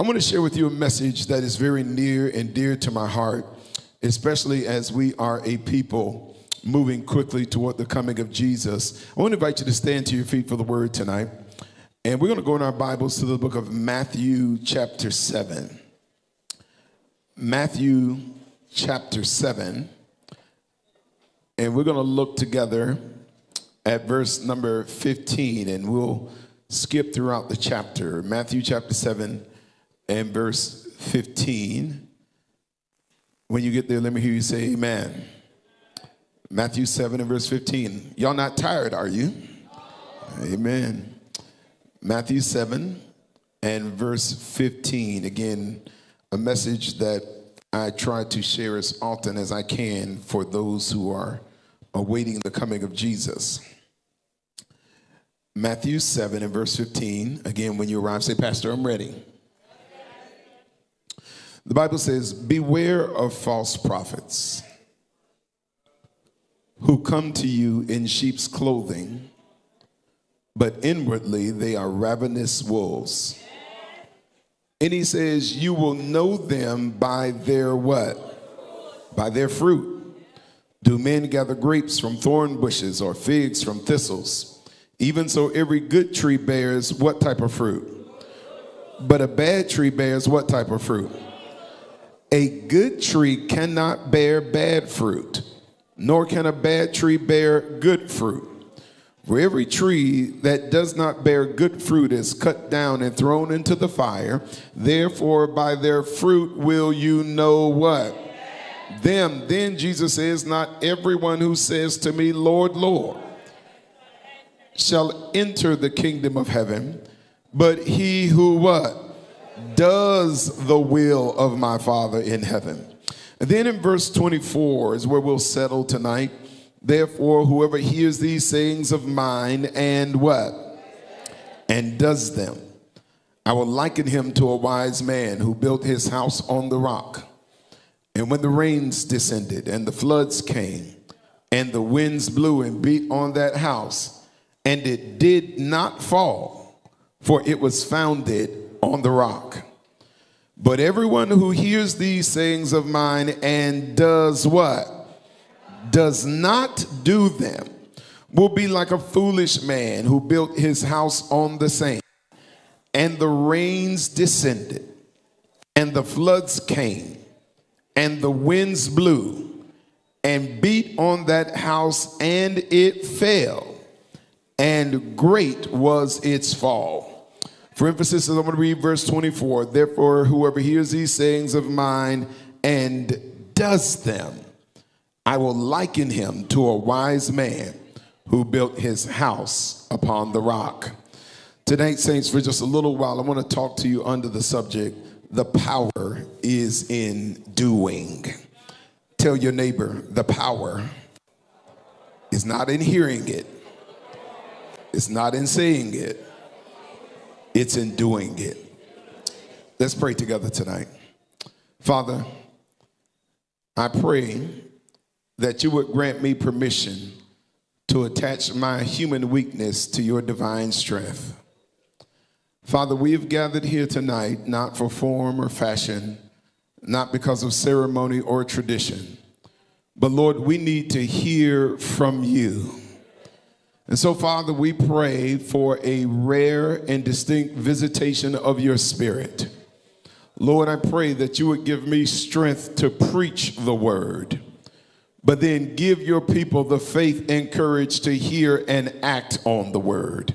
I want to share with you a message that is very near and dear to my heart, especially as we are a people moving quickly toward the coming of Jesus. I want to invite you to stand to your feet for the word tonight. And we're going to go in our Bibles to the book of Matthew, chapter 7. Matthew, chapter 7. And we're going to look together at verse number 15, and we'll skip throughout the chapter. Matthew, chapter 7 and verse 15. When you get there, let me hear you say amen. Matthew 7 and verse 15. Y'all not tired, are you? Amen. Matthew 7 and verse 15. Again, a message that I try to share as often as I can for those who are awaiting the coming of Jesus. Matthew 7 and verse 15. Again, when you arrive, say, Pastor, I'm ready. The Bible says, Beware of false prophets who come to you in sheep's clothing, but inwardly they are ravenous wolves. And he says, You will know them by their what? By their fruit. Do men gather grapes from thorn bushes or figs from thistles? Even so, every good tree bears what type of fruit? But a bad tree bears what type of fruit? A good tree cannot bear bad fruit, nor can a bad tree bear good fruit. For every tree that does not bear good fruit is cut down and thrown into the fire. Therefore, by their fruit will you know what? Them. Then Jesus says, Not everyone who says to me, Lord, Lord, shall enter the kingdom of heaven, but he who what? Does the will of my Father in heaven. And then in verse 24 is where we'll settle tonight. Therefore, whoever hears these sayings of mine and what? And does them, I will liken him to a wise man who built his house on the rock. And when the rains descended and the floods came, and the winds blew and beat on that house, and it did not fall, for it was founded on the rock. But everyone who hears these sayings of mine and does what? Does not do them will be like a foolish man who built his house on the sand. And the rains descended, and the floods came, and the winds blew and beat on that house, and it fell, and great was its fall. For emphasis, I'm going to read verse 24. Therefore, whoever hears these sayings of mine and does them, I will liken him to a wise man who built his house upon the rock. Tonight, saints, for just a little while, I want to talk to you under the subject the power is in doing. Tell your neighbor, the power is not in hearing it, it's not in saying it it's in doing it. Let's pray together tonight. Father, I pray that you would grant me permission to attach my human weakness to your divine strength. Father, we have gathered here tonight not for form or fashion, not because of ceremony or tradition, but Lord, we need to hear from you. And so, Father, we pray for a rare and distinct visitation of your spirit. Lord, I pray that you would give me strength to preach the word, but then give your people the faith and courage to hear and act on the word.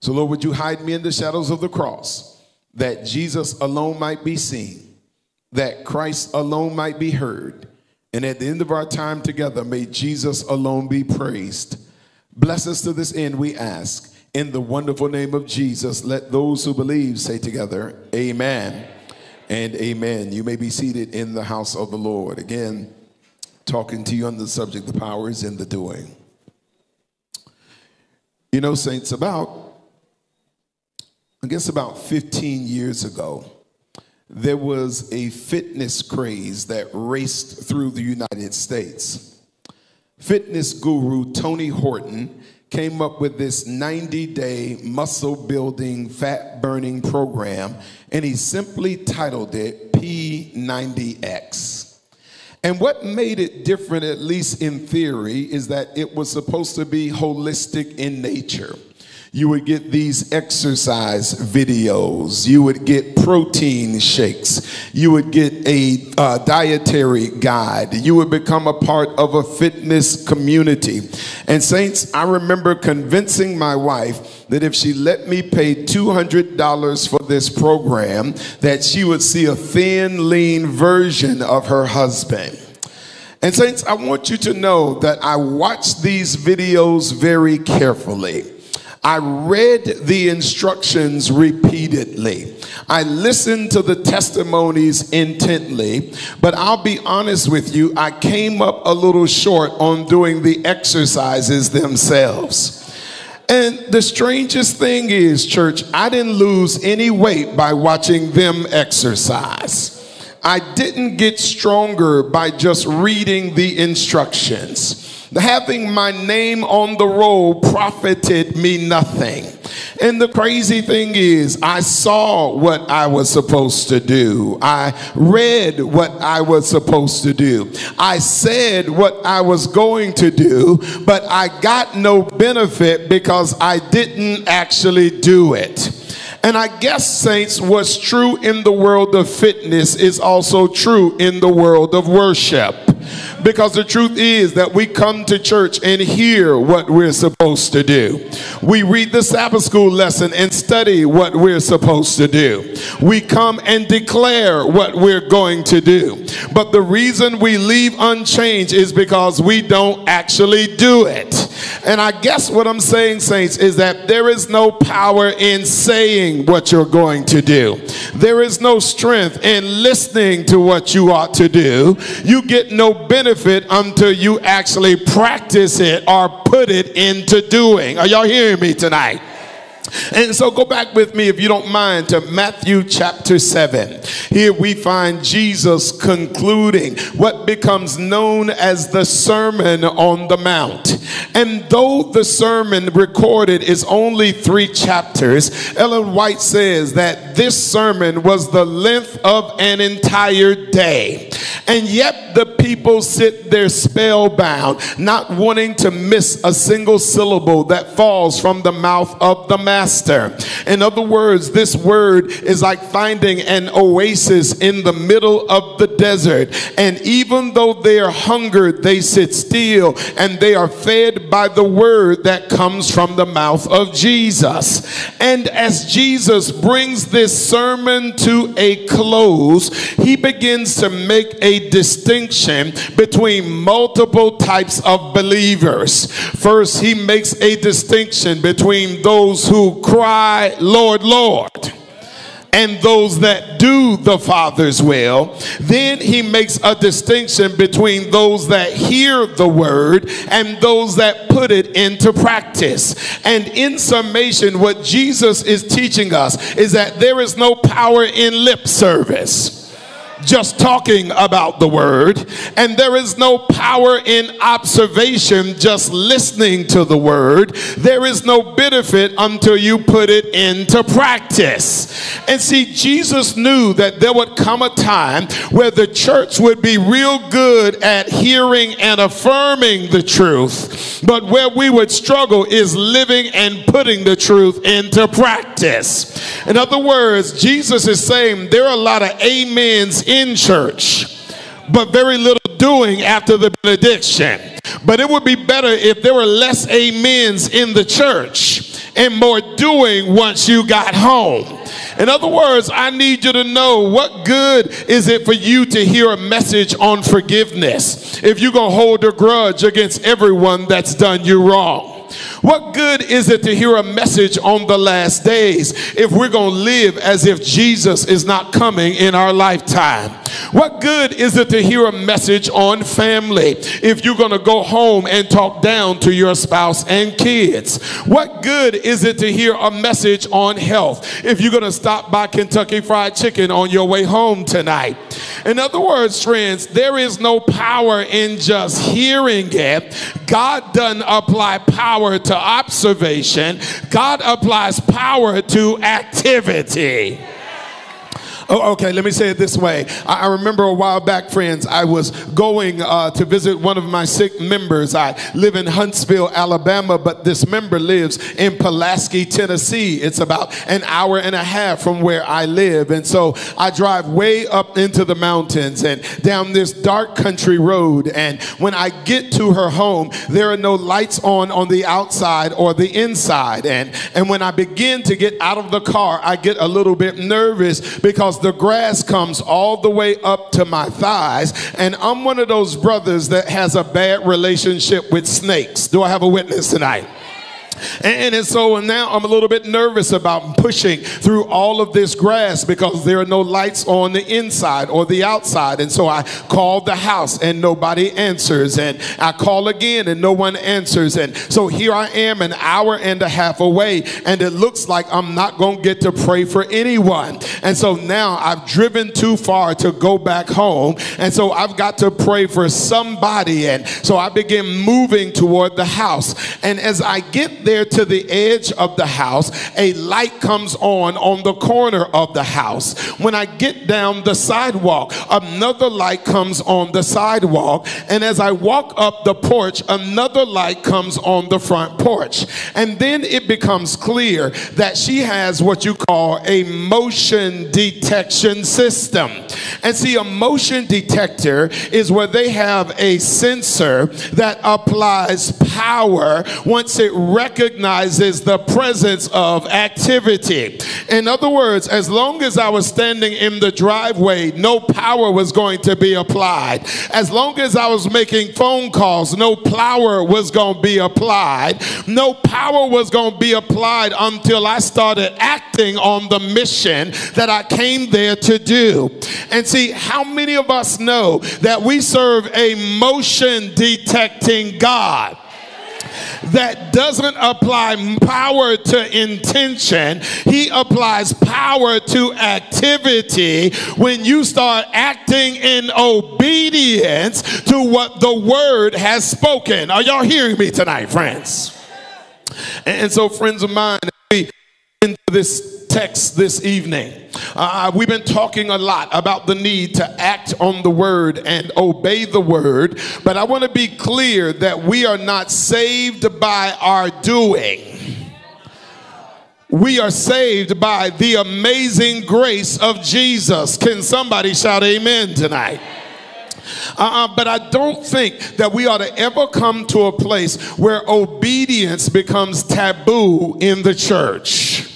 So, Lord, would you hide me in the shadows of the cross that Jesus alone might be seen, that Christ alone might be heard, and at the end of our time together, may Jesus alone be praised. Bless us to this end, we ask. In the wonderful name of Jesus, let those who believe say together, Amen and Amen. You may be seated in the house of the Lord. Again, talking to you on the subject, the power is in the doing. You know, saints, about, I guess about 15 years ago, there was a fitness craze that raced through the United States. Fitness guru Tony Horton came up with this 90 day muscle building, fat burning program, and he simply titled it P90X. And what made it different, at least in theory, is that it was supposed to be holistic in nature. You would get these exercise videos. You would get protein shakes. You would get a uh, dietary guide. You would become a part of a fitness community. And, Saints, I remember convincing my wife that if she let me pay $200 for this program, that she would see a thin, lean version of her husband. And, Saints, I want you to know that I watch these videos very carefully. I read the instructions repeatedly. I listened to the testimonies intently, but I'll be honest with you, I came up a little short on doing the exercises themselves. And the strangest thing is, church, I didn't lose any weight by watching them exercise. I didn't get stronger by just reading the instructions. Having my name on the roll profited me nothing. And the crazy thing is, I saw what I was supposed to do. I read what I was supposed to do. I said what I was going to do, but I got no benefit because I didn't actually do it. And I guess, saints, what's true in the world of fitness is also true in the world of worship. Because the truth is that we come to church and hear what we're supposed to do. We read the Sabbath school lesson and study what we're supposed to do. We come and declare what we're going to do. But the reason we leave unchanged is because we don't actually do it. And I guess what I'm saying, saints, is that there is no power in saying what you're going to do. There is no strength in listening to what you ought to do. You get no benefit until you actually practice it or put it into doing. Are y'all hearing me tonight? And so go back with me, if you don't mind, to Matthew chapter 7. Here we find Jesus concluding what becomes known as the Sermon on the Mount. And though the sermon recorded is only three chapters, Ellen White says that this sermon was the length of an entire day. And yet the people sit there spellbound, not wanting to miss a single syllable that falls from the mouth of the master. In other words, this word is like finding an oasis in the middle of the desert. And even though they are hungered, they sit still and they are fed by the word that comes from the mouth of Jesus. And as Jesus brings this sermon to a close, he begins to make a distinction between multiple types of believers. First, he makes a distinction between those who cry, Lord, Lord and those that do the Father's will. Then he makes a distinction between those that hear the word and those that put it into practice. And in summation, what Jesus is teaching us is that there is no power in lip service just talking about the word, and there is no power in observation just listening to the word. There is no benefit until you put it into practice. And see, Jesus knew that there would come a time where the church would be real good at hearing and affirming the truth, but where we would struggle is living and putting the truth into practice. In other words, Jesus is saying there are a lot of amens in church, but very little doing after the benediction. But it would be better if there were less amens in the church and more doing once you got home. In other words, I need you to know what good is it for you to hear a message on forgiveness if you're going to hold a grudge against everyone that's done you wrong? What good is it to hear a message on the last days if we're going to live as if Jesus is not coming in our lifetime? What good is it to hear a message on family if you're going to go home and talk down to your spouse and kids? What good is it to hear a message on health if you're going to stop by Kentucky Fried Chicken on your way home tonight? In other words, friends, there is no power in just hearing it. God doesn't apply power to observation, God applies power to activity. Oh, okay, let me say it this way. I, I remember a while back, friends, I was going uh, to visit one of my sick members. I live in Huntsville, Alabama, but this member lives in Pulaski, Tennessee. It's about an hour and a half from where I live. And so I drive way up into the mountains and down this dark country road. And when I get to her home, there are no lights on on the outside or the inside. And, and when I begin to get out of the car, I get a little bit nervous because the grass comes all the way up to my thighs. And I'm one of those brothers that has a bad relationship with snakes. Do I have a witness tonight? And, and so now I'm a little bit nervous about pushing through all of this grass because there are no lights on the inside or the outside. And so I call the house and nobody answers. And I call again and no one answers. And so here I am an hour and a half away. And it looks like I'm not going to get to pray for anyone. And so now I've driven too far to go back home. And so I've got to pray for somebody. And so I begin moving toward the house. And as I get there to the edge of the house, a light comes on on the corner of the house. When I get down the sidewalk, another light comes on the sidewalk. And as I walk up the porch, another light comes on the front porch. And then it becomes clear that she has what you call a motion detection system. And see, a motion detector is where they have a sensor that applies power once it recognizes recognizes the presence of activity. In other words, as long as I was standing in the driveway, no power was going to be applied. As long as I was making phone calls, no power was going to be applied. No power was going to be applied until I started acting on the mission that I came there to do. And see, how many of us know that we serve a motion detecting God? That doesn't apply power to intention, he applies power to activity when you start acting in obedience to what the word has spoken. Are y'all hearing me tonight, friends? And so, friends of mine, into this text this evening. Uh, we've been talking a lot about the need to act on the word and obey the word, but I want to be clear that we are not saved by our doing. We are saved by the amazing grace of Jesus. Can somebody shout amen tonight? Uh, but I don't think that we ought to ever come to a place where obedience becomes taboo in the church.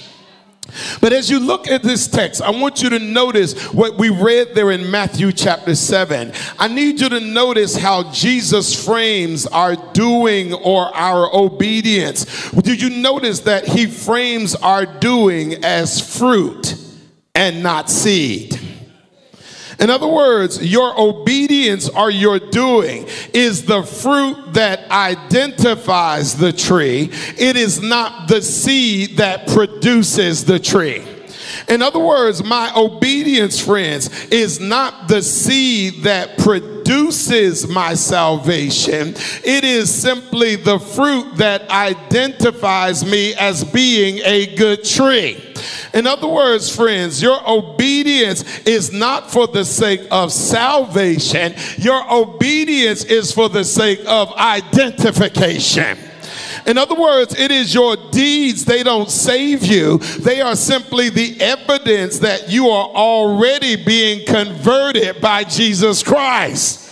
But as you look at this text, I want you to notice what we read there in Matthew chapter 7. I need you to notice how Jesus frames our doing or our obedience. Did you notice that he frames our doing as fruit and not seed? In other words, your obedience or your doing is the fruit that identifies the tree. It is not the seed that produces the tree. In other words, my obedience, friends, is not the seed that produces my salvation. It is simply the fruit that identifies me as being a good tree. In other words, friends, your obedience is not for the sake of salvation, your obedience is for the sake of identification. In other words, it is your deeds, they don't save you. They are simply the evidence that you are already being converted by Jesus Christ.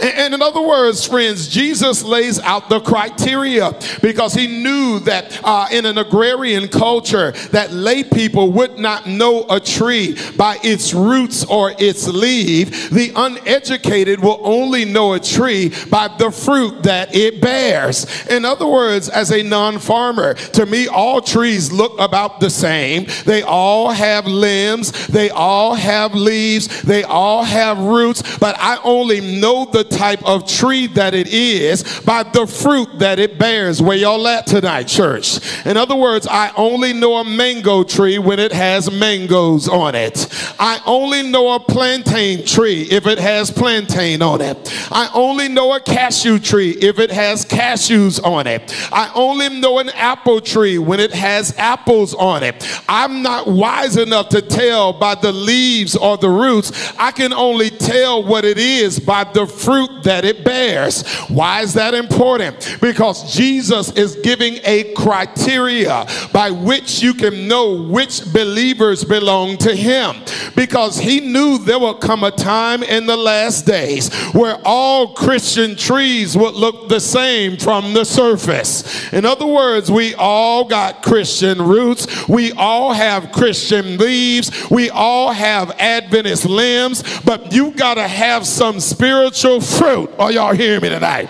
And in other words, friends, Jesus lays out the criteria because he knew that uh, in an agrarian culture that lay people would not know a tree by its roots or its leaf. The uneducated will only know a tree by the fruit that it bears. In other words, as a non-farmer, to me, all trees look about the same. They all have limbs. They all have leaves. They all have roots. But I only know the type of tree that it is by the fruit that it bears. Where y'all at tonight, church? In other words, I only know a mango tree when it has mangoes on it. I only know a plantain tree if it has plantain on it. I only know a cashew tree if it has cashews on it. I only know an apple tree when it has apples on it. I'm not wise enough to tell by the leaves or the roots. I can only tell what it is by the fruit that it bears. Why is that important? Because Jesus is giving a criteria by which you can know which believers belong to him. Because he knew there would come a time in the last days where all Christian trees would look the same from the surface. In other words, we all got Christian roots, we all have Christian leaves, we all have Adventist limbs, but you got to have some spiritual fruit. Are y'all hearing me tonight?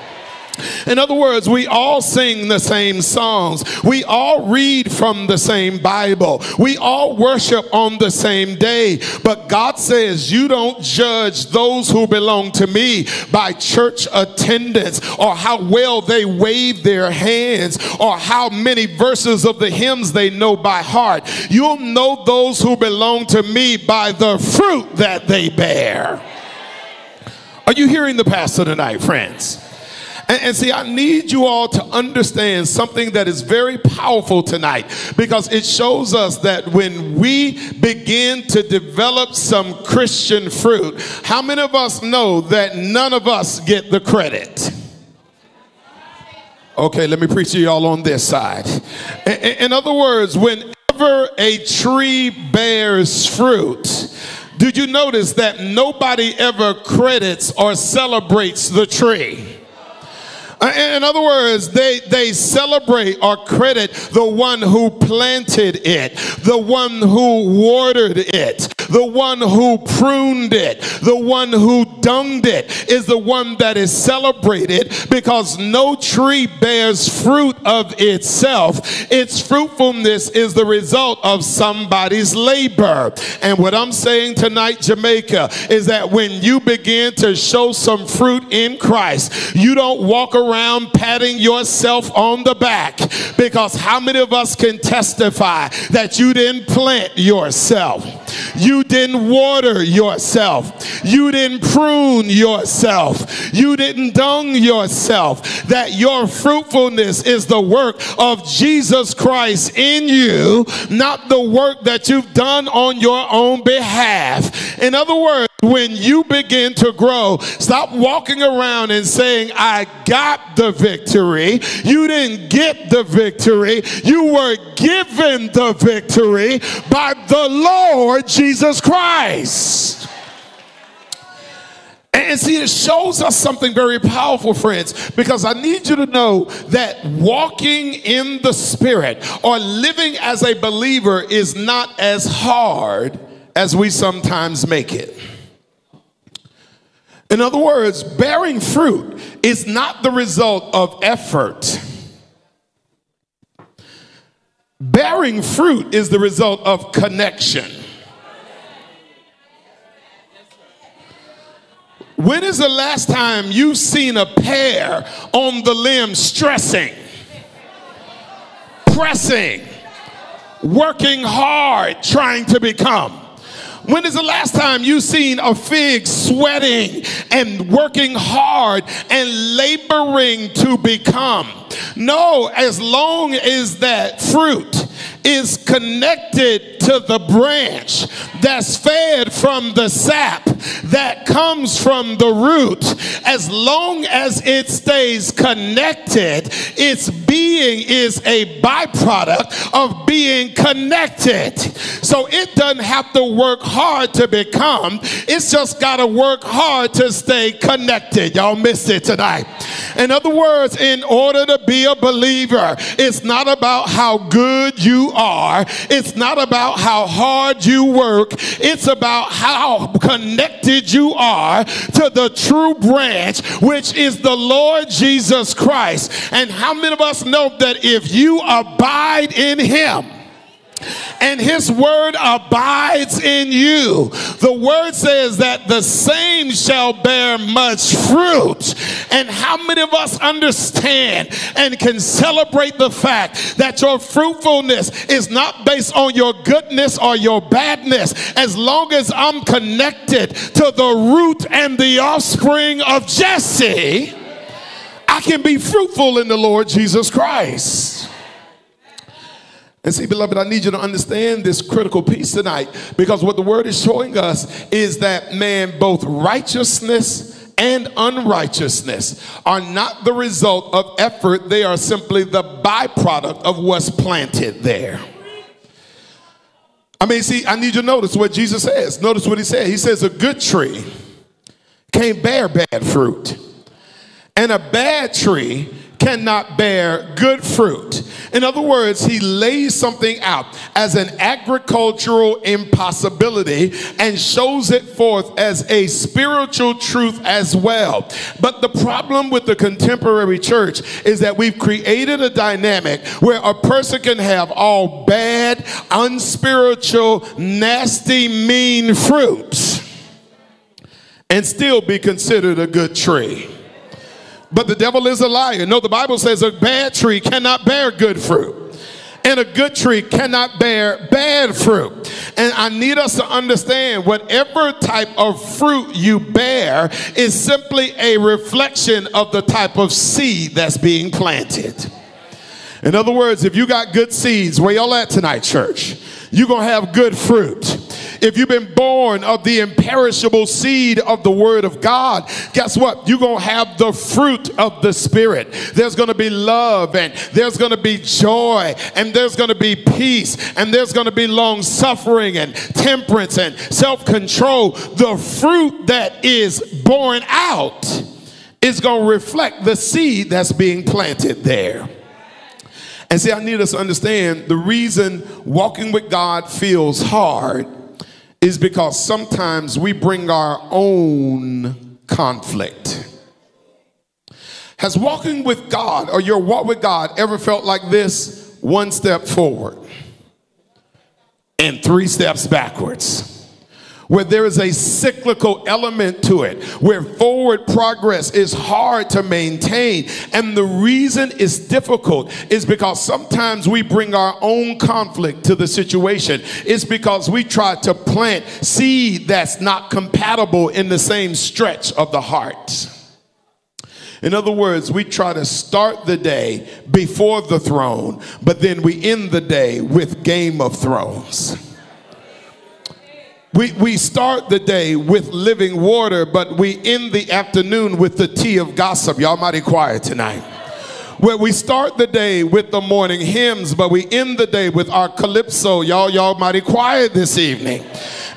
In other words, we all sing the same songs. We all read from the same Bible. We all worship on the same day. But God says, You don't judge those who belong to me by church attendance or how well they wave their hands or how many verses of the hymns they know by heart. You'll know those who belong to me by the fruit that they bear. Are you hearing the pastor tonight, friends? And, and, see, I need you all to understand something that is very powerful tonight because it shows us that when we begin to develop some Christian fruit, how many of us know that none of us get the credit? Okay, let me preach to y'all on this side. In, in other words, whenever a tree bears fruit, did you notice that nobody ever credits or celebrates the tree? Uh, in other words, they, they celebrate or credit the one who planted it, the one who watered it, the one who pruned it, the one who dunged it is the one that is celebrated because no tree bears fruit of itself. Its fruitfulness is the result of somebody's labor. And what I'm saying tonight, Jamaica, is that when you begin to show some fruit in Christ, you don't walk around patting yourself on the back because how many of us can testify that you didn't plant yourself? You didn't water yourself. You didn't prune yourself. You didn't dung yourself. That your fruitfulness is the work of Jesus Christ in you, not the work that you've done on your own behalf. In other words, when you begin to grow, stop walking around and saying, I got the victory. You didn't get the victory. You were given the victory by the Lord Jesus Christ. And see, it shows us something very powerful, friends, because I need you to know that walking in the Spirit or living as a believer is not as hard as we sometimes make it. In other words, bearing fruit is not the result of effort. Bearing fruit is the result of connection. When is the last time you've seen a pear on the limb stressing, pressing, working hard, trying to become? When is the last time you seen a fig sweating and working hard and laboring to become? No, as long as that fruit is connected to the branch that's fed from the sap that comes from the root, as long as it stays connected, it's being is a byproduct of being connected. So it doesn't have to work hard to become, it's just got to work hard to stay connected. Y'all missed it tonight. In other words, in order to be a believer, it's not about how good you are, it's not about how hard you work, it's about how connected you are to the true branch, which is the Lord Jesus Christ. And how many of us know that if you abide in Him, and his word abides in you. The word says that the same shall bear much fruit. And how many of us understand and can celebrate the fact that your fruitfulness is not based on your goodness or your badness? As long as I'm connected to the root and the offspring of Jesse, I can be fruitful in the Lord Jesus Christ. And see, beloved, I need you to understand this critical piece tonight because what the word is showing us is that man, both righteousness and unrighteousness are not the result of effort, they are simply the byproduct of what's planted there. I mean, see, I need you to notice what Jesus says. Notice what he said. He says, A good tree can't bear bad fruit, and a bad tree cannot bear good fruit. In other words, he lays something out as an agricultural impossibility and shows it forth as a spiritual truth as well. But the problem with the contemporary church is that we've created a dynamic where a person can have all bad, unspiritual, nasty, mean fruit and still be considered a good tree. But the devil is a liar. No, the Bible says a bad tree cannot bear good fruit. And a good tree cannot bear bad fruit. And I need us to understand whatever type of fruit you bear is simply a reflection of the type of seed that's being planted. In other words, if you got good seeds, where y'all at tonight, church? You're going to have good fruit. If you've been born of the imperishable seed of the Word of God, guess what? You're going to have the fruit of the Spirit. There's going to be love, and there's going to be joy, and there's going to be peace, and there's going to be long suffering, and temperance, and self control. The fruit that is born out is going to reflect the seed that's being planted there. And see, I need us to understand the reason walking with God feels hard is because sometimes we bring our own conflict. Has walking with God or your walk with God ever felt like this? One step forward and three steps backwards where there is a cyclical element to it, where forward progress is hard to maintain. And the reason it's difficult is because sometimes we bring our own conflict to the situation. It's because we try to plant seed that's not compatible in the same stretch of the heart. In other words, we try to start the day before the throne, but then we end the day with Game of Thrones. We, we start the day with living water, but we end the afternoon with the tea of gossip. Y'all mighty quiet tonight. Where we start the day with the morning hymns, but we end the day with our calypso. Y'all, y'all mighty quiet this evening.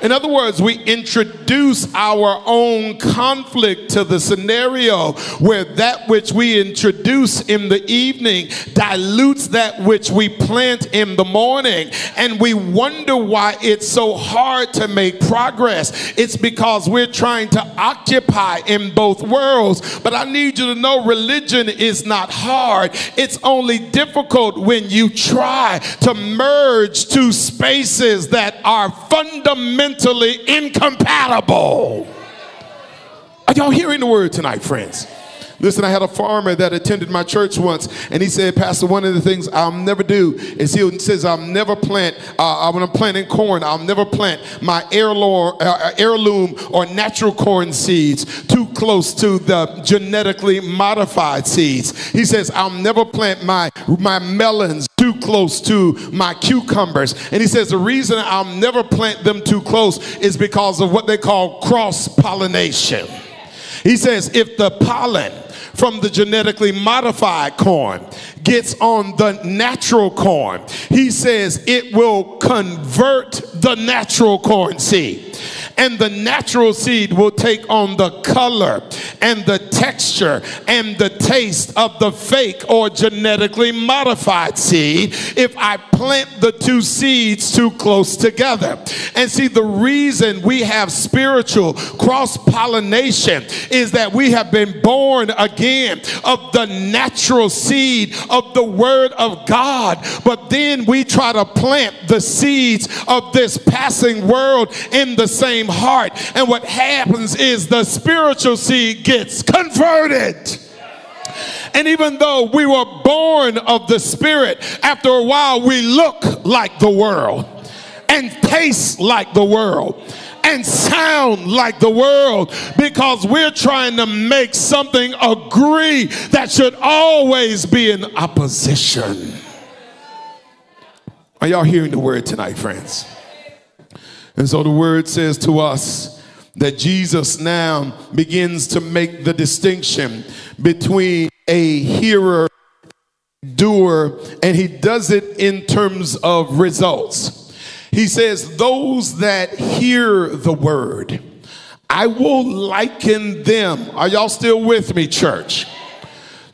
In other words, we introduce our own conflict to the scenario where that which we introduce in the evening dilutes that which we plant in the morning. And we wonder why it's so hard to make progress. It's because we're trying to occupy in both worlds. But I need you to know religion is not hard, it's only difficult when you try to merge two spaces that are fundamental incompatible. Are y'all hearing the word tonight, friends? Listen, I had a farmer that attended my church once, and he said, Pastor, one of the things I'll never do is he says, I'll never plant, uh, when I'm planting corn, I'll never plant my heirloom, uh, heirloom or natural corn seeds too close to the genetically modified seeds. He says, I'll never plant my, my melons too close to my cucumbers. And he says, the reason I'll never plant them too close is because of what they call cross pollination. He says, if the pollen from the genetically modified corn gets on the natural corn, he says it will convert the natural corn seed and the natural seed will take on the color and the texture and the taste of the fake or genetically modified seed if I plant the two seeds too close together. And see, the reason we have spiritual cross pollination is that we have been born again of the natural seed of the Word of God, but then we try to plant the seeds of this passing world in the same heart. And what happens is the spiritual seed gets converted. And even though we were born of the Spirit, after a while we look like the world and taste like the world and sound like the world because we're trying to make something agree that should always be in opposition. Are y'all hearing the word tonight, friends? And so the word says to us that Jesus now begins to make the distinction between a hearer, doer, and he does it in terms of results. He says, Those that hear the word, I will liken them. Are y'all still with me, church?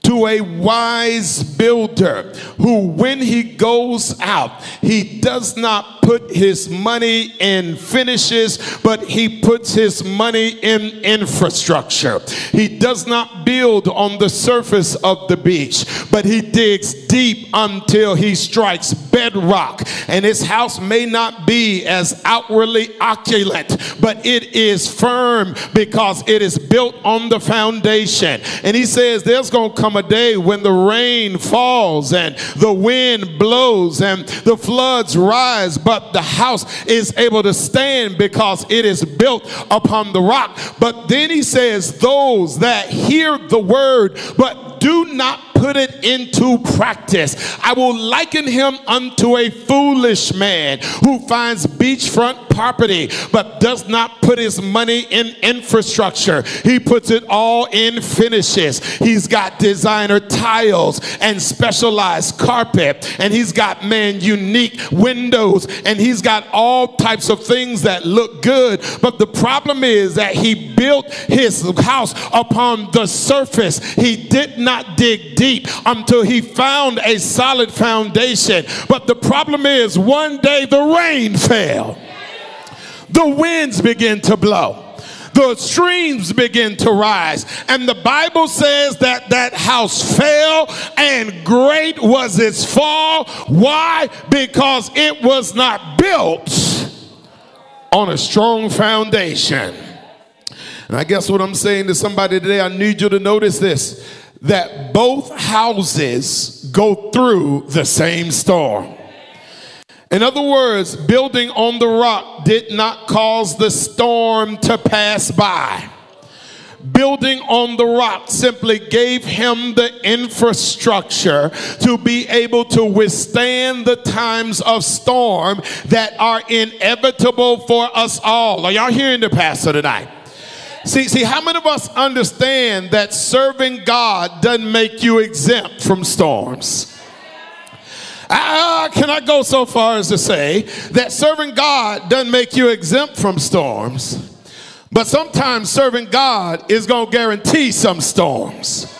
To a wise builder who, when he goes out, he does not put his money in finishes, but he puts his money in infrastructure. He does not build on the surface of the beach, but he digs deep until he strikes bedrock. And his house may not be as outwardly opulent, but it is firm because it is built on the foundation. And he says there's going to come a day when the rain falls and the wind blows and the floods rise, but the house is able to stand because it is built upon the rock. But then he says, Those that hear the word but do not put it into practice. I will liken him unto a foolish man who finds beachfront property but does not put his money in infrastructure. He puts it all in finishes. He's got designer tiles and specialized carpet, and he's got man unique windows, and he's got all types of things that look good. But the problem is that he built his house upon the surface. He did not dig deep until he found a solid foundation. But the problem is, one day the rain fell, the winds began to blow the streams begin to rise. And the Bible says that that house fell and great was its fall. Why? Because it was not built on a strong foundation. And I guess what I'm saying to somebody today, I need you to notice this that both houses go through the same storm. In other words, building on the rock did not cause the storm to pass by. Building on the rock simply gave him the infrastructure to be able to withstand the times of storm that are inevitable for us all. Are y'all hearing the pastor tonight? See, see, how many of us understand that serving God doesn't make you exempt from storms? Uh, can I go so far as to say that serving God doesn't make you exempt from storms, but sometimes serving God is going to guarantee some storms.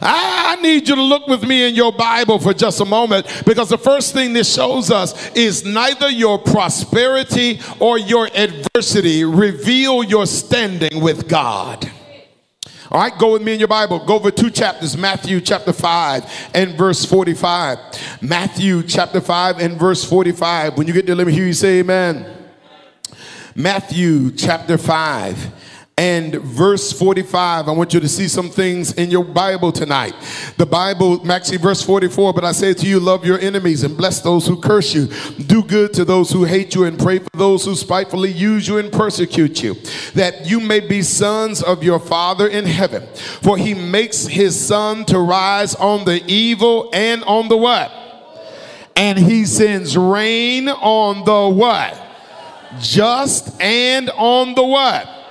I need you to look with me in your Bible for just a moment because the first thing this shows us is neither your prosperity or your adversity reveal your standing with God. All right, go with me in your Bible. Go over two chapters Matthew chapter 5 and verse 45. Matthew chapter 5 and verse 45. When you get there, let me hear you say amen. Matthew chapter 5 and verse 45. I want you to see some things in your Bible tonight. The Bible, actually, verse 44, but I say to you, love your enemies and bless those who curse you. Do good to those who hate you and pray for those who spitefully use you and persecute you, that you may be sons of your Father in heaven. For he makes his sun to rise on the evil and on the what? And he sends rain on the what? Just and on the what?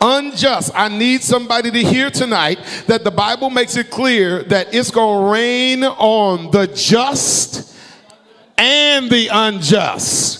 Unjust. I need somebody to hear tonight that the Bible makes it clear that it's going to rain on the just and the unjust.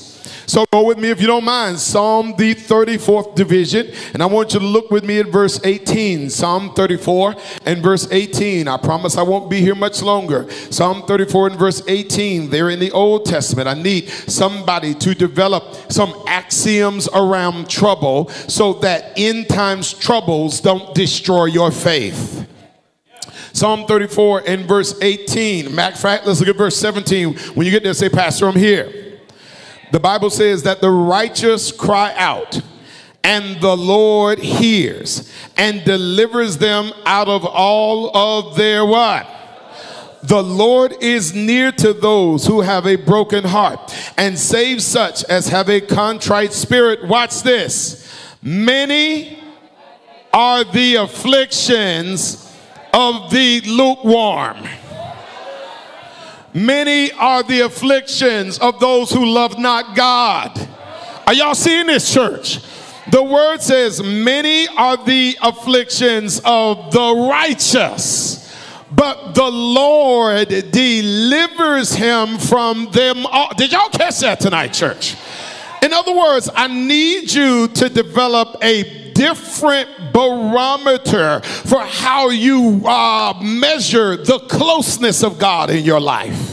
So go with me if you don't mind. Psalm the 34th division. And I want you to look with me at verse 18. Psalm 34 and verse 18. I promise I won't be here much longer. Psalm 34 and verse 18. They're in the Old Testament. I need somebody to develop some axioms around trouble so that end times troubles don't destroy your faith. Psalm 34 and verse 18. Matter fact, let's look at verse 17. When you get there, say, Pastor, I'm here. The Bible says that the righteous cry out and the Lord hears and delivers them out of all of their what? The Lord is near to those who have a broken heart and saves such as have a contrite spirit. Watch this. Many are the afflictions of the lukewarm. Many are the afflictions of those who love not God. Are y'all seeing this, church? The word says, Many are the afflictions of the righteous, but the Lord delivers him from them all. Did y'all catch that tonight, church? In other words, I need you to develop a different barometer for how you uh, measure the closeness of God in your life.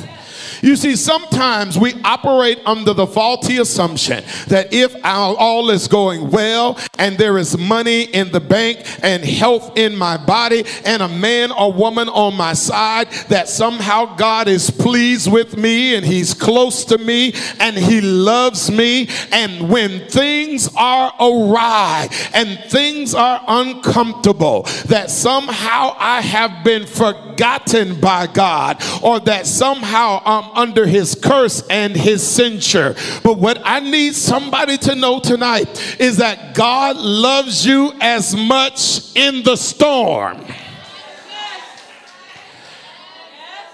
You see, sometimes we operate under the faulty assumption that if all is going well and there is money in the bank and health in my body and a man or woman on my side, that somehow God is pleased with me and he's close to me and he loves me. And when things are awry and things are uncomfortable, that somehow I have been forgotten by God or that somehow I'm under his curse and his censure. But what I need somebody to know tonight is that God loves you as much in the storm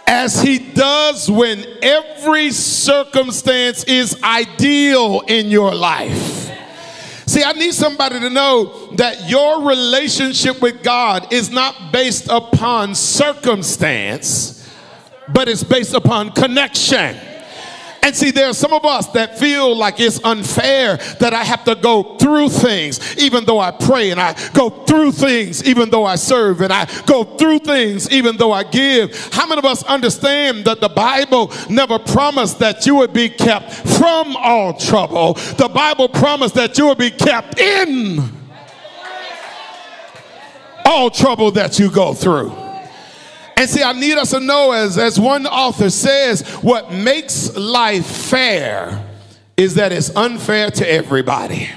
as he does when every circumstance is ideal in your life. See, I need somebody to know that your relationship with God is not based upon circumstance but it's based upon connection. And see, there are some of us that feel like it's unfair that I have to go through things even though I pray, and I go through things even though I serve, and I go through things even though I give. How many of us understand that the Bible never promised that you would be kept from all trouble? The Bible promised that you would be kept in all trouble that you go through. And see, I need us to know, as, as one author says, what makes life fair is that it's unfair to everybody.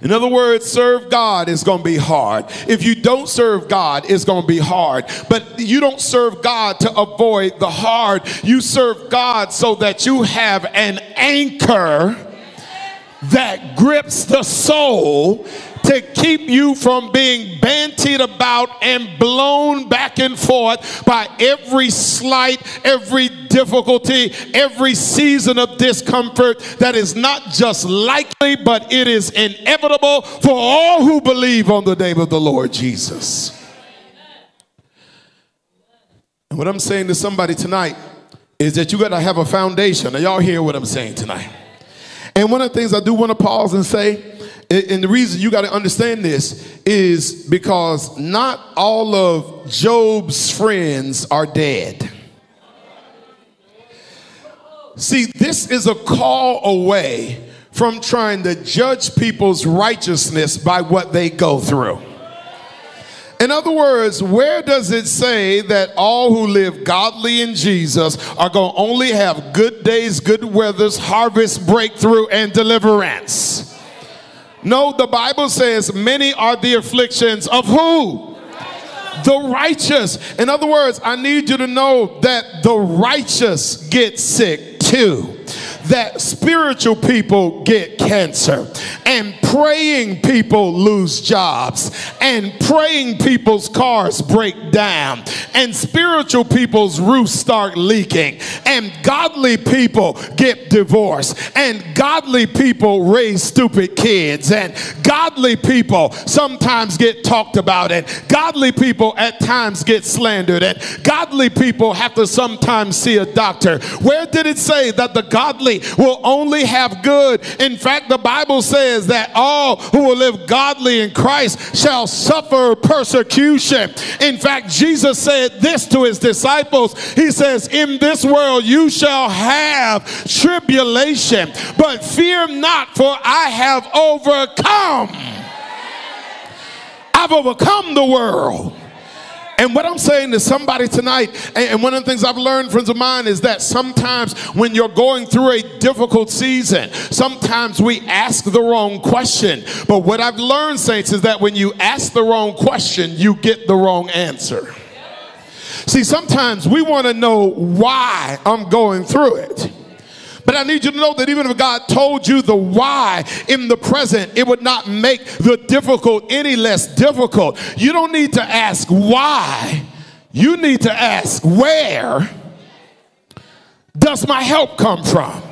In other words, serve God is going to be hard. If you don't serve God, it's going to be hard. But you don't serve God to avoid the hard. You serve God so that you have an anchor that grips the soul to keep you from being bantied about and blown back and forth by every slight, every difficulty, every season of discomfort that is not just likely, but it is inevitable for all who believe on the name of the Lord Jesus. And what I'm saying to somebody tonight is that you got to have a foundation. Now, y'all hear what I'm saying tonight. And one of the things I do want to pause and say and the reason you got to understand this is because not all of Job's friends are dead. See, this is a call away from trying to judge people's righteousness by what they go through. In other words, where does it say that all who live godly in Jesus are going to only have good days, good weathers, harvest, breakthrough, and deliverance? No, the Bible says many are the afflictions of who? The righteous. In other words, I need you to know that the righteous get sick too. That spiritual people get cancer, and praying people lose jobs, and praying people's cars break down, and spiritual people's roofs start leaking, and godly people get divorced, and godly people raise stupid kids, and godly people sometimes get talked about, and godly people at times get slandered, and godly people have to sometimes see a doctor. Where did it say that the godly will only have good? In fact, the Bible says that all who will live godly in Christ shall suffer persecution. In fact, Jesus said this to his disciples. He says, In this world you shall have tribulation, but fear not, for I have overcome. I've overcome the world. And what I'm saying to somebody tonight, and one of the things I've learned, friends of mine, is that sometimes when you're going through a difficult season, sometimes we ask the wrong question. But what I've learned, saints, is that when you ask the wrong question, you get the wrong answer. See, sometimes we want to know why I'm going through it. But I need you to know that even if God told you the why in the present, it would not make the difficult any less difficult. You don't need to ask why, you need to ask where does my help come from?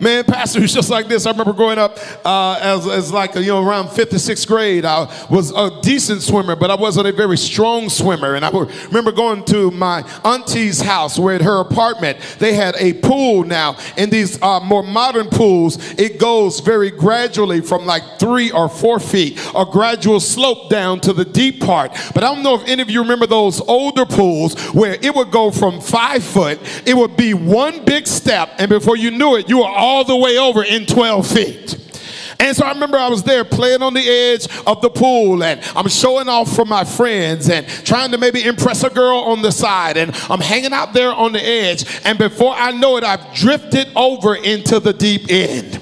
Man, pastor, it's just like this. I remember growing up uh, as, as like, you know, around fifth or sixth grade. I was a decent swimmer, but I wasn't a very strong swimmer. And I remember going to my auntie's house where at her apartment, they had a pool now. In these uh, more modern pools, it goes very gradually from like three or four feet, a gradual slope down to the deep part. But I don't know if any of you remember those older pools where it would go from five foot, it would be one big step, and before you knew it, you were all all the way over in 12 feet. And so I remember I was there playing on the edge of the pool and I'm showing off for my friends and trying to maybe impress a girl on the side. And I'm hanging out there on the edge. And before I know it, I've drifted over into the deep end.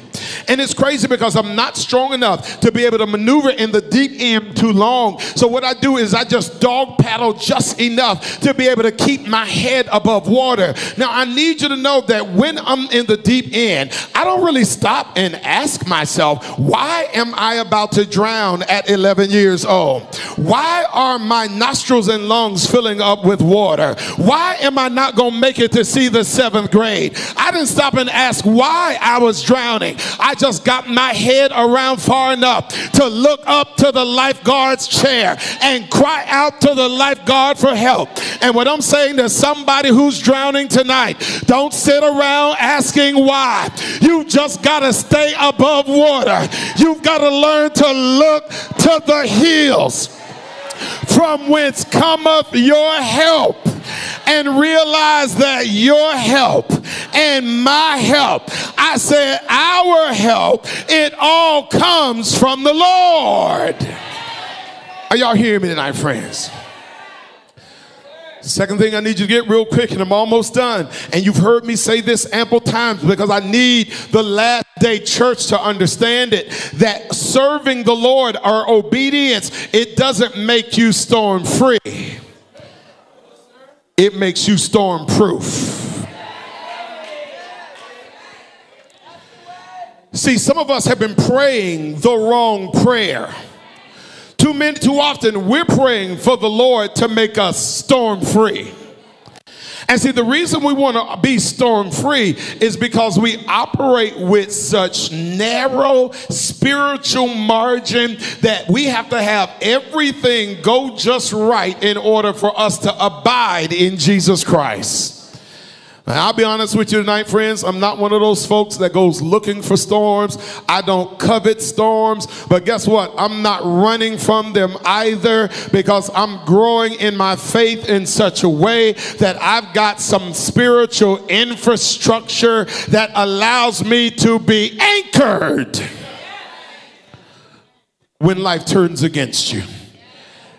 And it's crazy because I'm not strong enough to be able to maneuver in the deep end too long. So what I do is I just dog paddle just enough to be able to keep my head above water. Now I need you to know that when I'm in the deep end, I don't really stop and ask myself, why am I about to drown at 11 years old? Why are my nostrils and lungs filling up with water? Why am I not going to make it to see the seventh grade? I didn't stop and ask why I was drowning. I just got my head around far enough to look up to the lifeguard's chair and cry out to the lifeguard for help. And what I'm saying to somebody who's drowning tonight, don't sit around asking why. You just got to stay above water. You've got to learn to look to the hills from whence cometh your help and realize that your help and my help, I said, our help, it all comes from the Lord. Are y'all hearing me tonight, friends? Second thing I need you to get real quick, and I'm almost done. And you've heard me say this ample times because I need the last day church to understand it that serving the Lord or obedience, it doesn't make you storm free, it makes you storm proof. See, some of us have been praying the wrong prayer. Too many, too often, we're praying for the Lord to make us storm free. And see, the reason we want to be storm free is because we operate with such narrow spiritual margin that we have to have everything go just right in order for us to abide in Jesus Christ. I'll be honest with you tonight, friends. I'm not one of those folks that goes looking for storms. I don't covet storms, but guess what? I'm not running from them either because I'm growing in my faith in such a way that I've got some spiritual infrastructure that allows me to be anchored when life turns against you.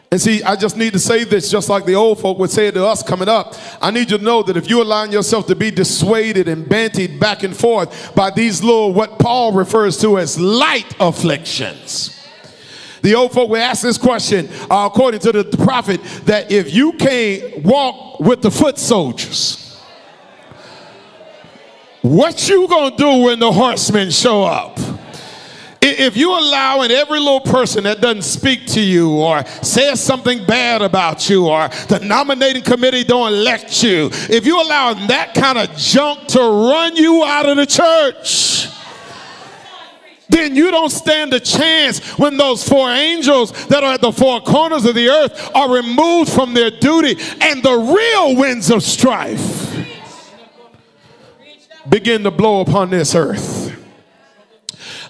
And see, I just need to say this just like the old folk would say to us coming up. I need you to know that if you allow yourself to be dissuaded and bantied back and forth by these little, what Paul refers to as light afflictions. The old folk would ask this question, uh, according to the prophet, that if you can't walk with the foot soldiers, what you gonna do when the horsemen show up? If you allow in every little person that doesn't speak to you or says something bad about you or the nominating committee don't elect you, if you allow that kind of junk to run you out of the church, then you don't stand a chance when those four angels that are at the four corners of the earth are removed from their duty and the real winds of strife begin to blow upon this earth.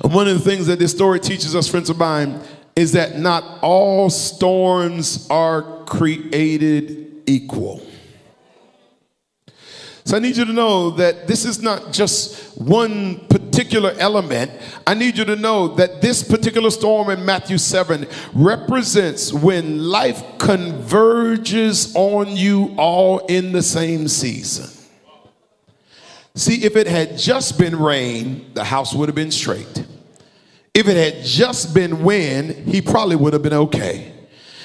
One of the things that this story teaches us, friends of mine, is that not all storms are created equal. So I need you to know that this is not just one particular element. I need you to know that this particular storm in Matthew 7 represents when life converges on you all in the same season. See, if it had just been rain, the house would have been straight. If it had just been wind, he probably would have been okay.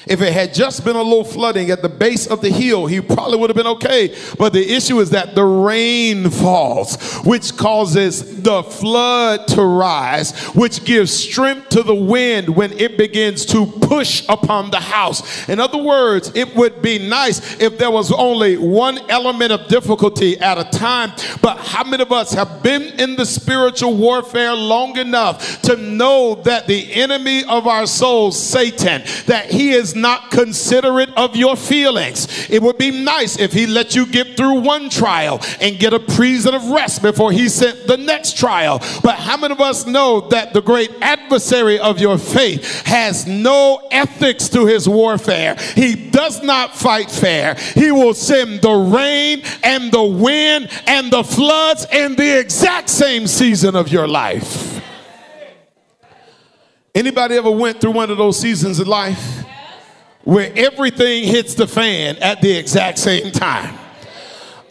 If it had just been a little flooding at the base of the hill, he probably would have been okay. But the issue is that the rain falls, which causes the flood to rise, which gives strength to the wind when it begins to push upon the house. In other words, it would be nice if there was only one element of difficulty at a time. But how many of us have been in the spiritual warfare long enough to know that the enemy of our souls, Satan, that he is not considerate of your feelings. It would be nice if he let you get through one trial and get a season of rest before he sent the next trial. But how many of us know that the great adversary of your faith has no ethics to his warfare? He does not fight fair. He will send the rain and the wind and the floods in the exact same season of your life. Anybody ever went through one of those seasons of life? Where everything hits the fan at the exact same time.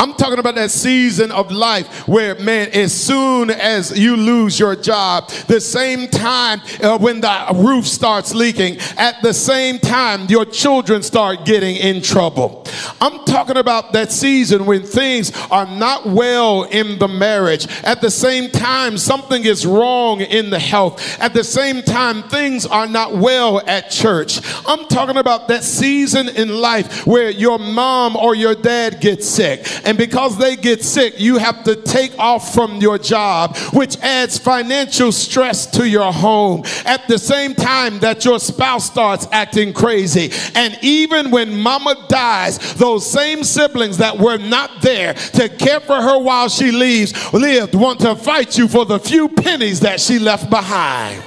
I'm talking about that season of life where, man, as soon as you lose your job, the same time uh, when the roof starts leaking, at the same time your children start getting in trouble. I'm talking about that season when things are not well in the marriage. At the same time, something is wrong in the health. At the same time, things are not well at church. I'm talking about that season in life where your mom or your dad gets sick and because they get sick, you have to take off from your job, which adds financial stress to your home. At the same time that your spouse starts acting crazy. And even when mama dies, those same siblings that were not there to care for her while she leaves lived want to fight you for the few pennies that she left behind.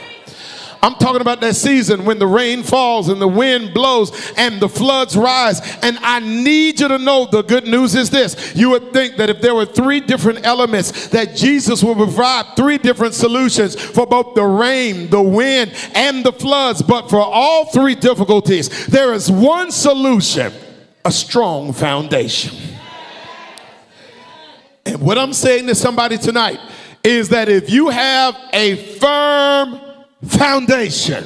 I'm talking about that season when the rain falls and the wind blows and the floods rise. And I need you to know the good news is this. You would think that if there were three different elements, that Jesus would provide three different solutions for both the rain, the wind, and the floods. But for all three difficulties, there is one solution a strong foundation. And what I'm saying to somebody tonight is that if you have a firm foundation.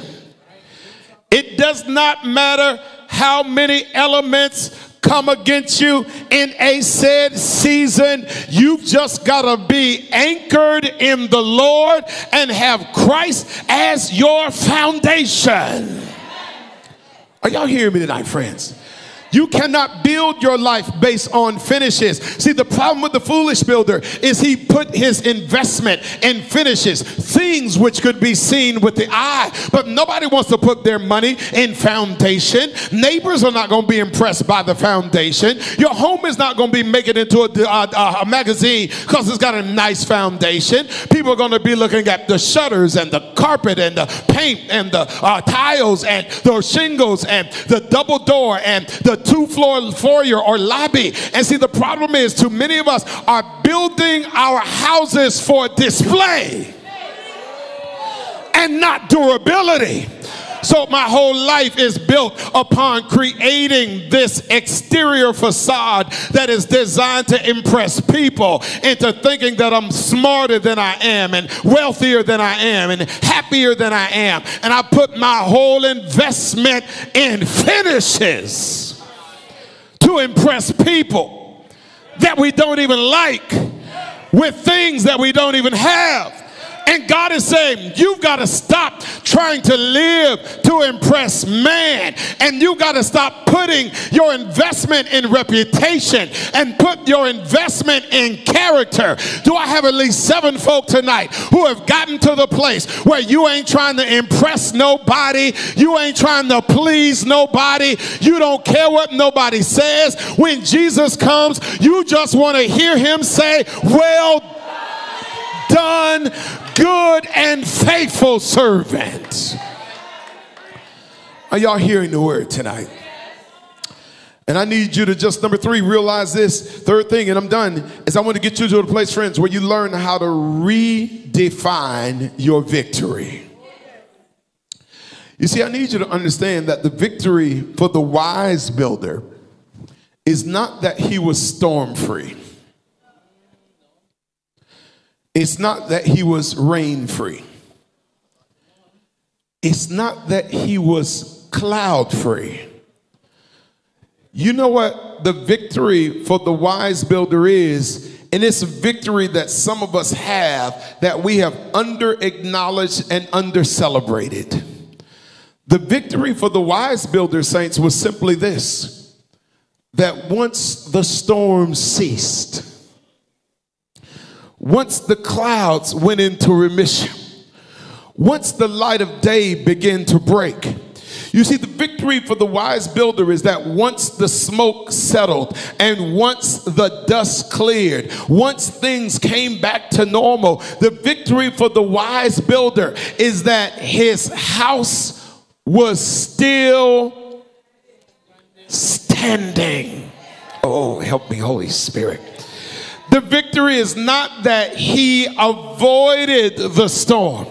It does not matter how many elements come against you in a said season. You've just got to be anchored in the Lord and have Christ as your foundation. Are y'all hearing me tonight, friends? You cannot build your life based on finishes. See, the problem with the foolish builder is he put his investment in finishes, things which could be seen with the eye. But nobody wants to put their money in foundation. Neighbors are not going to be impressed by the foundation. Your home is not going to be making it into a, a, a magazine because it's got a nice foundation. People are going to be looking at the shutters and the carpet and the paint and the uh, tiles and the shingles and the double door and the two floor foyer or lobby. And see, the problem is too many of us are building our houses for display and not durability. So my whole life is built upon creating this exterior facade that is designed to impress people into thinking that I'm smarter than I am and wealthier than I am and happier than I am. And I put my whole investment in finishes to impress people that we don't even like with things that we don't even have. And God is saying, you've got to stop trying to live to impress man. And you've got to stop putting your investment in reputation and put your investment in character. Do I have at least seven folk tonight who have gotten to the place where you ain't trying to impress nobody, you ain't trying to please nobody, you don't care what nobody says. When Jesus comes, you just want to hear him say, Well done, good and faithful servant. Are y'all hearing the word tonight? And I need you to just, number three, realize this. Third thing, and I'm done, is I want to get you to a place, friends, where you learn how to redefine your victory. You see, I need you to understand that the victory for the wise builder is not that he was storm free. It's not that he was rain free. It's not that he was cloud free. You know what the victory for the wise builder is? And it's a victory that some of us have that we have under acknowledged and under celebrated. The victory for the wise builder, saints, was simply this that once the storm ceased, once the clouds went into remission, once the light of day began to break, you see, the victory for the wise builder is that once the smoke settled and once the dust cleared, once things came back to normal, the victory for the wise builder is that his house was still standing. Oh, help me, Holy Spirit. The victory is not that he avoided the storm.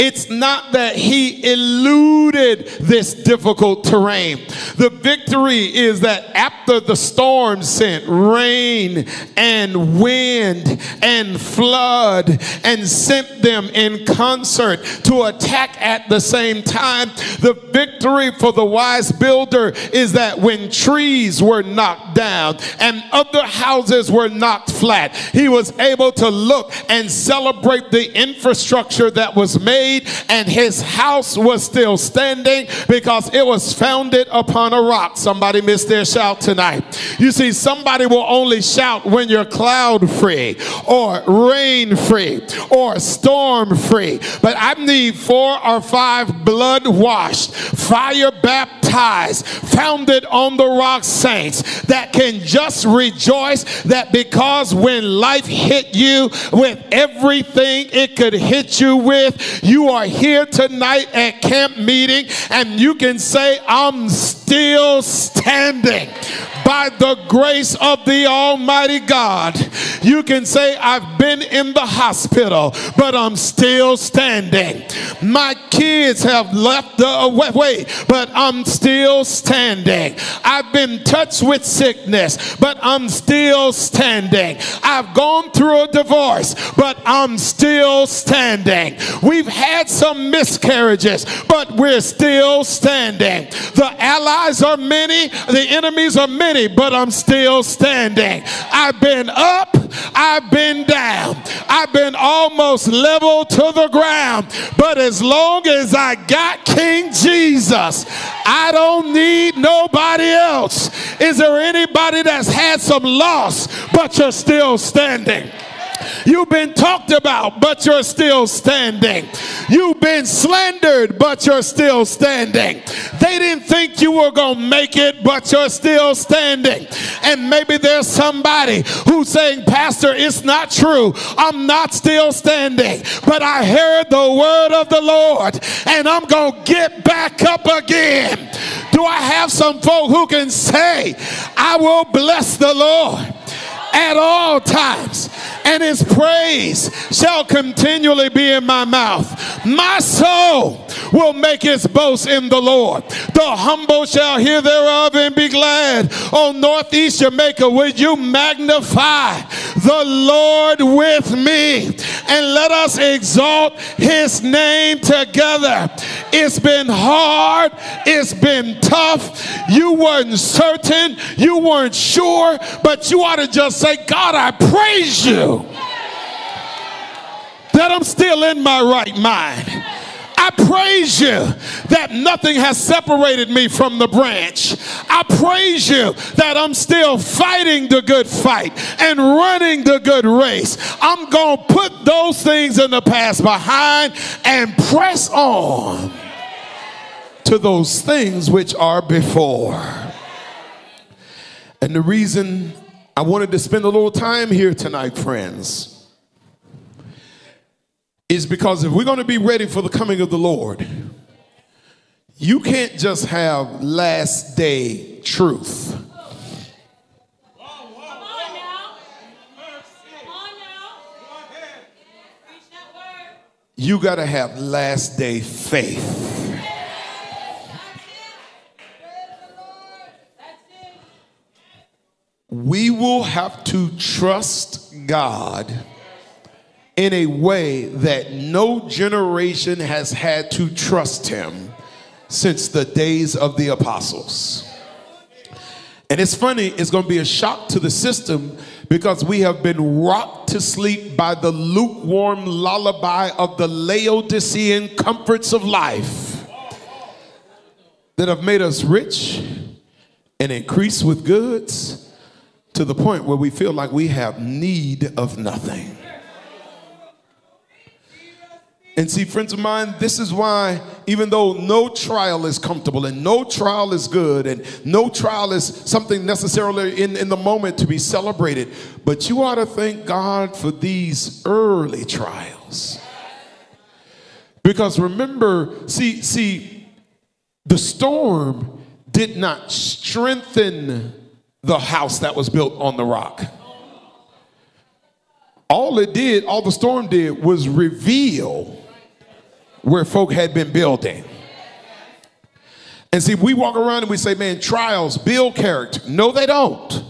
It's not that he eluded this difficult terrain. The victory is that after the storm sent rain and wind and flood and sent them in concert to attack at the same time, the victory for the wise builder is that when trees were knocked down and other houses were knocked flat, he was able to look and celebrate the infrastructure that was made made, and his house was still standing because it was founded upon a rock. Somebody missed their shout tonight. You see, somebody will only shout when you're cloud free or rain free or storm free. But I need four or five blood washed, fire baptized, founded on the rock saints that can just rejoice that because when life hit you with everything it could hit you with, you you are here tonight at camp meeting and you can say, I'm still standing by the grace of the Almighty God. You can say, I've been in the hospital, but I'm still standing. My kids have left the uh, way, but I'm still standing. I've been touched with sickness, but I'm still standing. I've gone through a divorce, but I'm still standing. We've had some miscarriages, but we're still standing. The allies are many, the enemies are many, but I'm still standing. I've been up, I've been down, I've been almost level to the ground, but as long as I got King Jesus, I don't need nobody else. Is there anybody that's had some loss, but you're still standing? You've been talked about, but you're still standing. You've been slandered, but you're still standing. They didn't think you were going to make it, but you're still standing. And maybe there's somebody who's saying, Pastor, it's not true. I'm not still standing, but I heard the word of the Lord and I'm going to get back up again. Do I have some folk who can say, I will bless the Lord? At all times, and his praise shall continually be in my mouth. My soul will make its boast in the Lord. The humble shall hear thereof and be glad. Oh, Northeast Jamaica, would you magnify the Lord with me and let us exalt his name together. It's been hard, it's been tough. You weren't certain, you weren't sure, but you ought to just say, God, I praise you. that I'm still in my right mind. I praise you that nothing has separated me from the branch. I praise you that I'm still fighting the good fight and running the good race. I'm going to put those things in the past behind and press on to those things which are before. And the reason I wanted to spend a little time here tonight, friends, is because if we're going to be ready for the coming of the Lord, you can't just have last day truth. You got to have last day faith. We will have to trust God in a way that no generation has had to trust him since the days of the apostles. And it's funny, it's going to be a shock to the system because we have been rocked to sleep by the lukewarm lullaby of the Laodicean comforts of life that have made us rich and increase with goods to the point where we feel like we have need of nothing. And see, friends of mine, this is why, even though no trial is comfortable and no trial is good and no trial is something necessarily in, in the moment to be celebrated, but you ought to thank God for these early trials. Because remember, see, see, the storm did not strengthen the house that was built on the rock. All it did, all the storm did was reveal where folk had been building. And see, we walk around and we say, man, trials build character. No, they don't.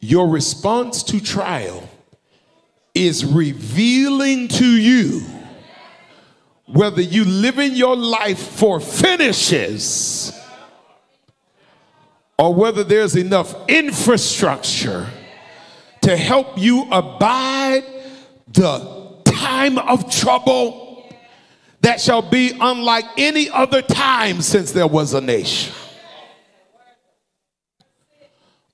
Your response to trial is revealing to you whether you live in your life for finishes or whether there's enough infrastructure to help you abide the time of trouble that shall be unlike any other time since there was a nation.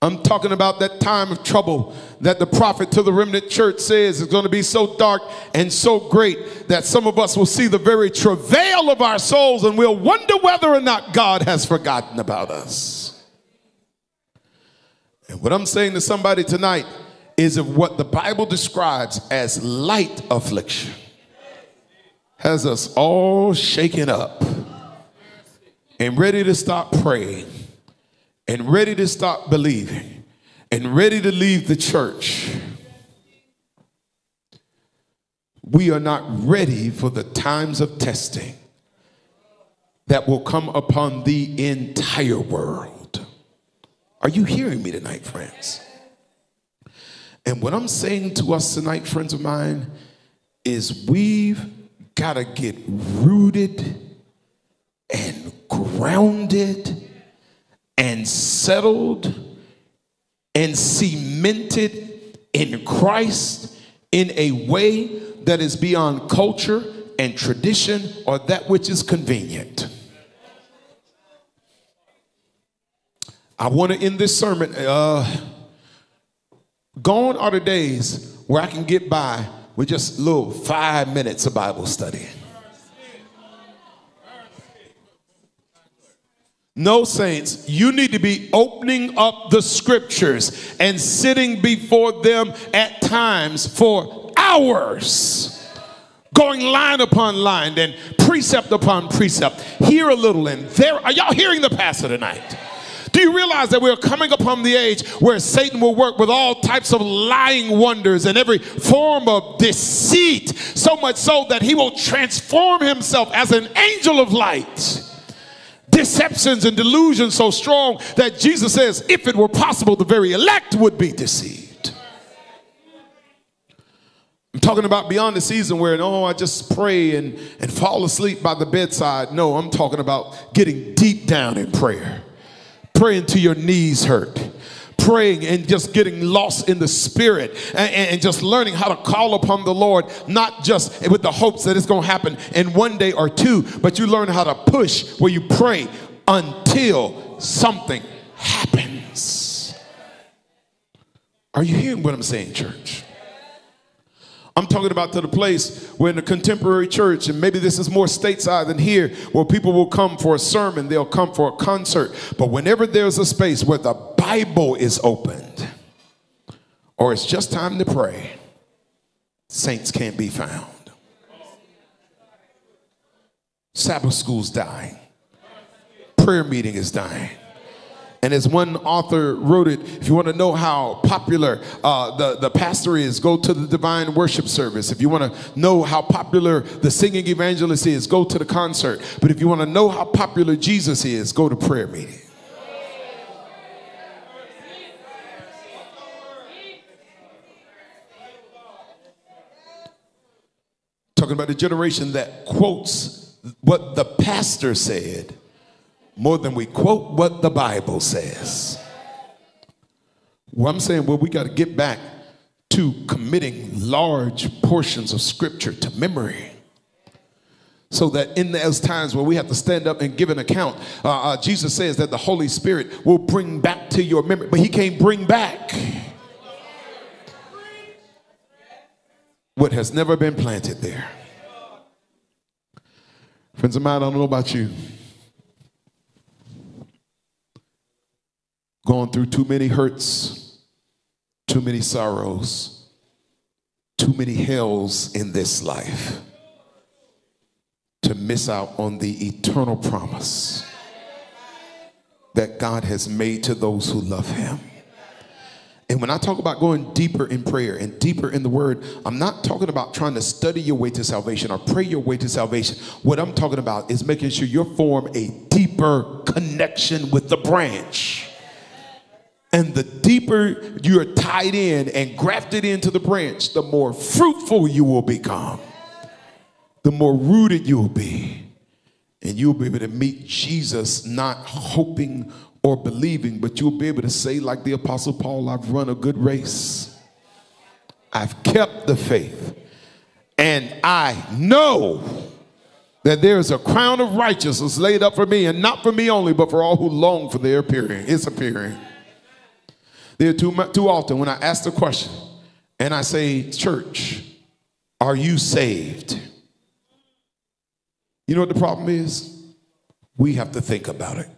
I'm talking about that time of trouble that the prophet to the remnant church says is going to be so dark and so great that some of us will see the very travail of our souls and we'll wonder whether or not God has forgotten about us. And what I'm saying to somebody tonight is of what the Bible describes as light affliction has us all shaken up and ready to stop praying and ready to stop believing and ready to leave the church. We are not ready for the times of testing that will come upon the entire world. Are you hearing me tonight, friends? And what I'm saying to us tonight, friends of mine, is we've got to get rooted and grounded and settled and cemented in Christ in a way that is beyond culture and tradition or that which is convenient. I want to end this sermon. Uh, Gone are the days where I can get by with just little five minutes of Bible study. No, saints, you need to be opening up the scriptures and sitting before them at times for hours, going line upon line and precept upon precept, here a little and there. Are y'all hearing the pastor tonight? Do you realize that we're coming upon the age where Satan will work with all types of lying wonders and every form of deceit, so much so that he will transform himself as an angel of light? Deceptions and delusions so strong that Jesus says, if it were possible, the very elect would be deceived. I'm talking about beyond the season where, oh, I just pray and, and fall asleep by the bedside. No, I'm talking about getting deep down in prayer praying till your knees hurt praying and just getting lost in the spirit and, and just learning how to call upon the Lord, not just with the hopes that it's going to happen in one day or two, but you learn how to push where you pray until something happens. Are you hearing what I'm saying, church? I'm talking about to the place where in the contemporary church, and maybe this is more stateside than here, where people will come for a sermon, they'll come for a concert. But whenever there's a space where the Bible is opened, or it's just time to pray, saints can't be found. Sabbath school's dying. Prayer meeting is dying. And as one author wrote it, if you want to know how popular uh, the, the pastor is, go to the divine worship service. If you want to know how popular the singing evangelist is, go to the concert. But if you want to know how popular Jesus is, go to prayer meeting. Talking about the generation that quotes what the pastor said more than we quote what the Bible says. Well, I'm saying, well, we got to get back to committing large portions of scripture to memory. So that in those times where we have to stand up and give an account, uh, uh, Jesus says that the Holy Spirit will bring back to your memory, but He can't bring back what has never been planted there. Friends of mine, I don't know about you. Going through too many hurts, too many sorrows, too many hells in this life to miss out on the eternal promise that God has made to those who love Him. And when I talk about going deeper in prayer and deeper in the word, I'm not talking about trying to study your way to salvation or pray your way to salvation. What I'm talking about is making sure you form a deeper connection with the branch. And the deeper you're tied in and grafted into the branch, the more fruitful you will become, the more rooted you'll be. And you'll be able to meet Jesus not hoping or believing, but you'll be able to say, like the Apostle Paul, I've run a good race, I've kept the faith, and I know that there is a crown of righteousness laid up for me, and not for me only, but for all who long for their appearing, its appearing. There too, too often when I ask the question and I say, Church, are you saved? You know what the problem is? We have to think about it.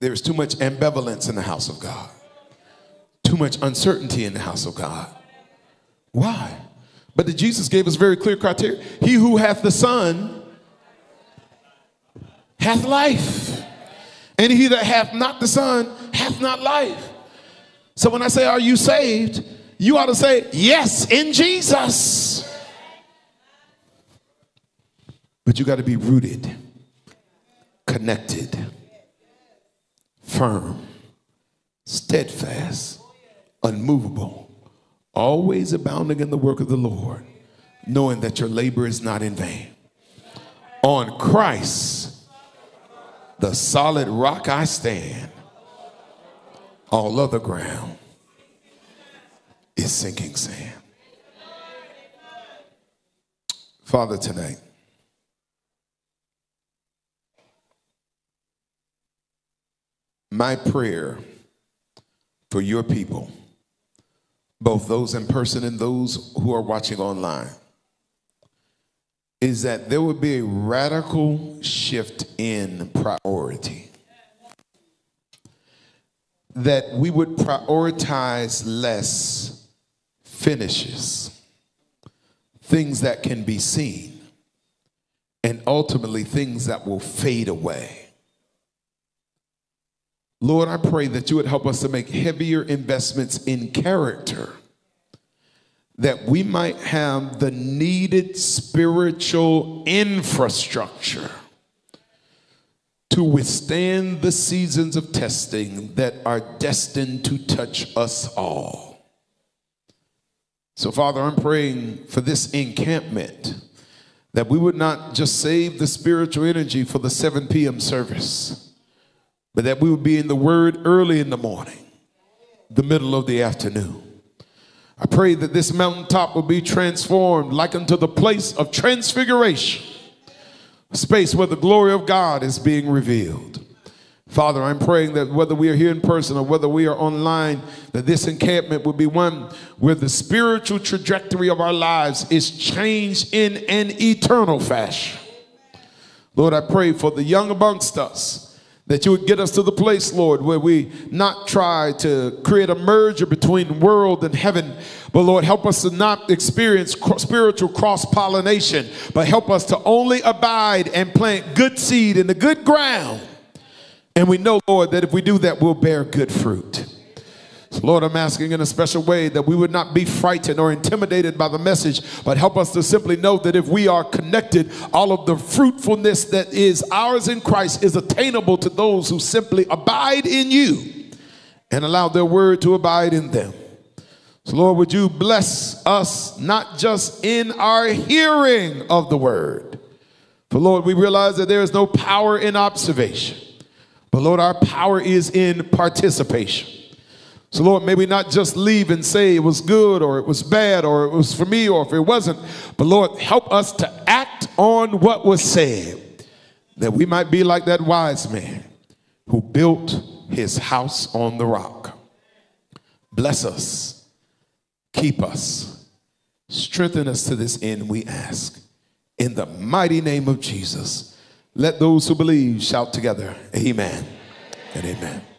There is too much ambivalence in the house of God, too much uncertainty in the house of God. Why? But the Jesus gave us very clear criteria. He who hath the Son hath life. And he that hath not the Son hath not life. So when I say, Are you saved? You ought to say, Yes, in Jesus. But you got to be rooted, connected, firm, steadfast, unmovable, always abounding in the work of the Lord, knowing that your labor is not in vain. On Christ the solid rock I stand, all other ground is sinking sand. Father, tonight, my prayer for your people, both those in person and those who are watching online, is that there would be a radical shift in priority. That we would prioritize less finishes, things that can be seen, and ultimately things that will fade away. Lord, I pray that you would help us to make heavier investments in character that we might have the needed spiritual infrastructure to withstand the seasons of testing that are destined to touch us all. So, Father, I'm praying for this encampment that we would not just save the spiritual energy for the 7 p.m. service, but that we would be in the Word early in the morning, the middle of the afternoon. I pray that this mountaintop will be transformed like unto the place of transfiguration, a space where the glory of God is being revealed. Father, I'm praying that whether we are here in person or whether we are online, that this encampment will be one where the spiritual trajectory of our lives is changed in an eternal fashion. Lord, I pray for the young amongst us that you would get us to the place, Lord, where we not try to create a merger between world and heaven, but Lord, help us to not experience spiritual cross pollination, but help us to only abide and plant good seed in the good ground and we know, Lord, that if we do that, we'll bear good fruit. So Lord, I'm asking in a special way that we would not be frightened or intimidated by the message, but help us to simply know that if we are connected, all of the fruitfulness that is ours in Christ is attainable to those who simply abide in you and allow their word to abide in them. So, Lord, would you bless us not just in our hearing of the word, for Lord, we realize that there is no power in observation. But Lord, our power is in participation. So, Lord, may we not just leave and say it was good or it was bad or it was for me or if it wasn't, but Lord, help us to act on what was said that we might be like that wise man who built his house on the rock. Bless us, keep us, strengthen us to this end, we ask. In the mighty name of Jesus. Let those who believe shout together, Amen and Amen.